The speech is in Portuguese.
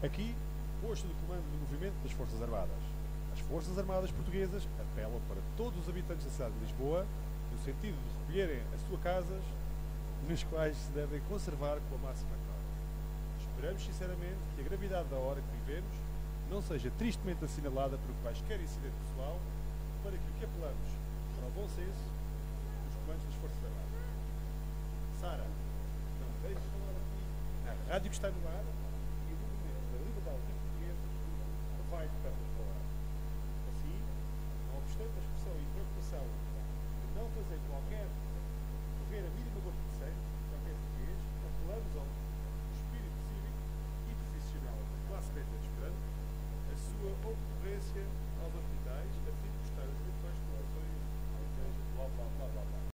Aqui, posto de comando do movimento das Forças Armadas. As Forças Armadas Portuguesas apelam para todos os habitantes da cidade de Lisboa no sentido de recolherem as suas casas, nas quais se devem conservar com a máxima calma. Esperamos sinceramente que a gravidade da hora que vivemos não seja tristemente assinalada por quaisquer incidente pessoal, para que o que apelamos para o bom senso dos comandos das Forças Armadas. Sara, não deixes falar aqui A rádio que está no ar